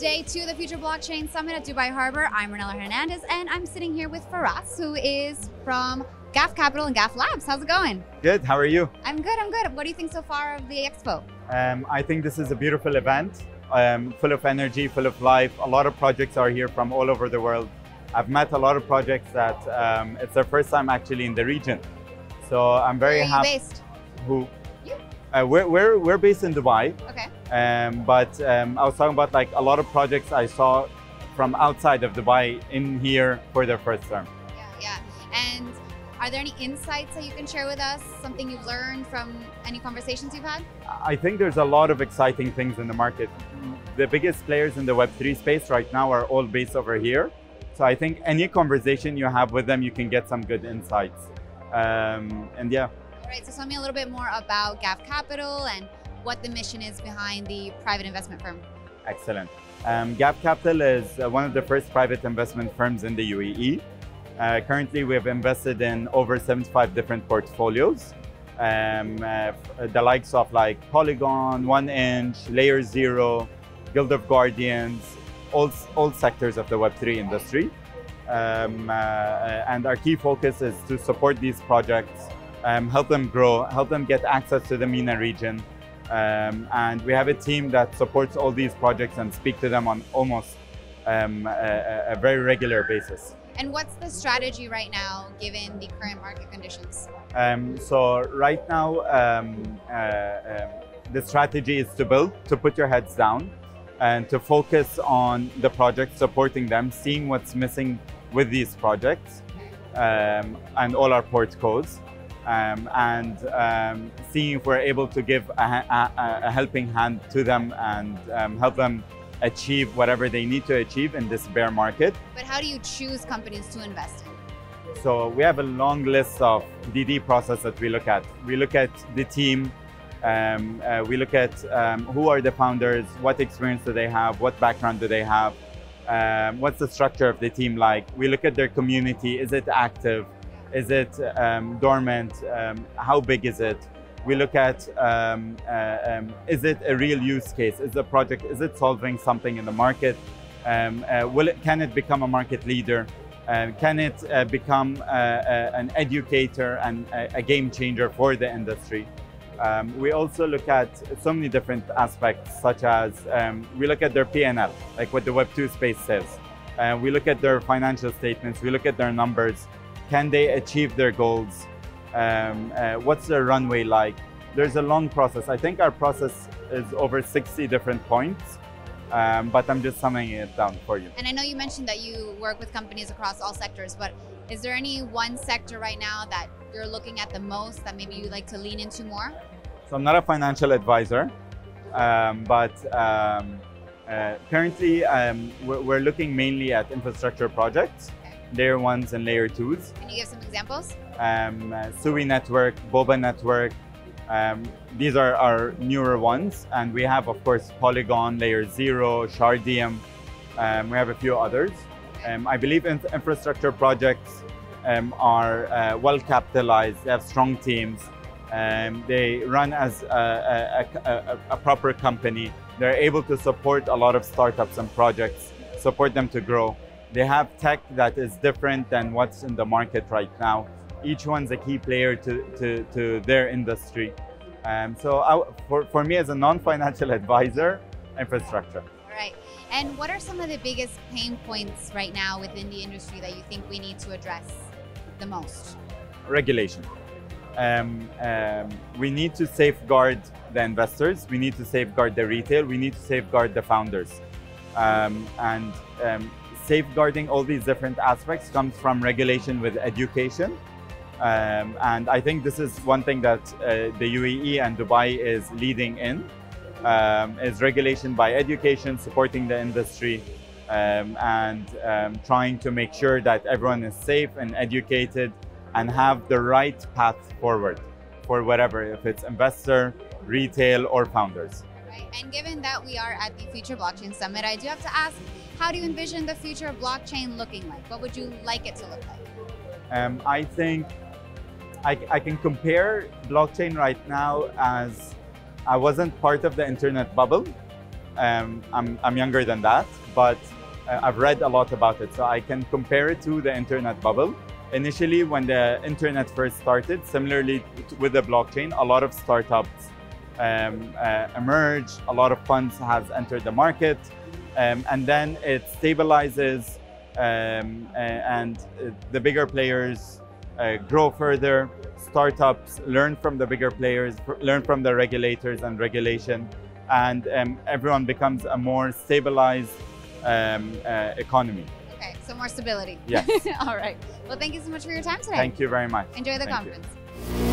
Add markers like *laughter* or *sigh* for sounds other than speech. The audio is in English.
Day two of the Future Blockchain Summit at Dubai Harbor. I'm Renella Hernandez, and I'm sitting here with Feras, who is from Ghaf Capital and Ghaf Labs. How's it going? Good. How are you? I'm good. I'm good. What do you think so far of the expo? Um, I think this is a beautiful event, um, full of energy, full of life. A lot of projects are here from all over the world. I've met a lot of projects that um, it's their first time actually in the region. So I'm very happy. Where are you based? Who? You. Uh, we're, we're, we're based in Dubai, Okay. Um, but um, I was talking about like a lot of projects I saw from outside of Dubai in here for their first term. Yeah, yeah. And are there any insights that you can share with us? Something you've learned from any conversations you've had? I think there's a lot of exciting things in the market. The biggest players in the Web3 space right now are all based over here. So I think any conversation you have with them, you can get some good insights. Um, and yeah, All right. So tell me a little bit more about Ghaf Capital and what the mission is behind the private investment firm. excellent. Um, Ghaf Capital is uh, one of the first private investment firms in the UAE. Uh, currently, we have invested in over 75 different portfolios. Um, uh, the likes of like Polygon, One Inch, Layer Zero, Guild of Guardians, all, all sectors of the Web3 industry. Um, uh, uh, and our key focus is to support these projects, um, help them grow, help them get access to the MENA region. Um, and we have a team that supports all these projects and speak to them on almost um, a, a- very regular basis. And what's the strategy right now, given the current market conditions? Um, so right now, um, uh, um, the strategy is to build, to put your heads down, and to focus on the projects, supporting them, seeing what's missing with these projects, um, and all our port codes, um, and um, seeing if we're able to give a, a, a helping hand to them and um, help them achieve whatever they need to achieve in this bear market. But how do you choose companies to invest in? So we have a long list of DD process that we look at. We look at the team. Um, uh, we look at um, who are the founders, what experience do they have, what background do they have, um, what's the structure of the team like. We look at their community. Is it active? Is it um, dormant? Um, how big is it? We look at um, uh, um, is it a real use case? Is the project is it solving something in the market? Um, uh, will it can it become a market leader? Uh, can it uh, become uh, uh, an educator and a, a game changer for the industry? Um, we also look at so many different aspects, such as we look at their P&L, like what the Web2 space says. We look at their financial statements. We look at their numbers. Can they achieve their goals? Um, uh, what's their runway like? There's a long process. I think our process is over 60 different points, um, but I'm just summing it down for you. And I know you mentioned that you work with companies across all sectors, but is there any one sector right now that you're looking at the most that maybe you'd like to lean into more? So I'm not a financial advisor, um, but um, uh, currently um, we're, we're looking mainly at infrastructure projects, layer ones and layer twos. Can you give some examples? Um, uh, Sui Network, Boba Network. Um, these are our newer ones, and we have, of course, Polygon, Layer Zero, Shardeum. Um, we have a few others. Um, I believe in infrastructure projects um, are uh, well capitalized. They have strong teams. Um, they run as a, a, a, a proper company. They're able to support a lot of startups and projects, support them to grow. They have tech that is different than what's in the market right now. Each one's a key player to, to, to their industry. Um, so I, for, for me as a non-financial *laughs* advisor, infrastructure. All right. And what are some of the biggest pain points right now within the industry that you think we need to address the most? regulation. Um, um, we need to safeguard the investors. We need to safeguard the retail. We need to safeguard the founders. Um, and um, safeguarding all these different aspects comes from regulation with education. Um, and I think this is one thing that uh, the UAE and Dubai is leading in, um, is regulation by education, supporting the industry, um, and um, trying to make sure that everyone is safe and educated and have the right path forward for whatever, if it's investor, retail, or founders. Right. And given that we are at the Future Blockchain Summit, I do have to ask, how do you envision the future of blockchain looking like? What would you like it to look like? Um, I think I, I can compare blockchain right now as I wasn't part of the internet bubble, Um, I'm, I'm younger than that, but uh, I've read a lot about it, so I can compare it to the internet bubble. Initially, when the internet first started, similarly with the blockchain, a lot of startups um, uh, emerged, a lot of funds has entered the market, um, and then it stabilizes um, and uh, the bigger players uh, grow further. Startups learn from the bigger players, learn from the regulators and regulation, and um, everyone becomes a more stabilized um, uh, economy. Okay, so more stability. Yes. *laughs* All right. Well, thank you so much for your time today. Thank you very much. Enjoy the Thank you. conference.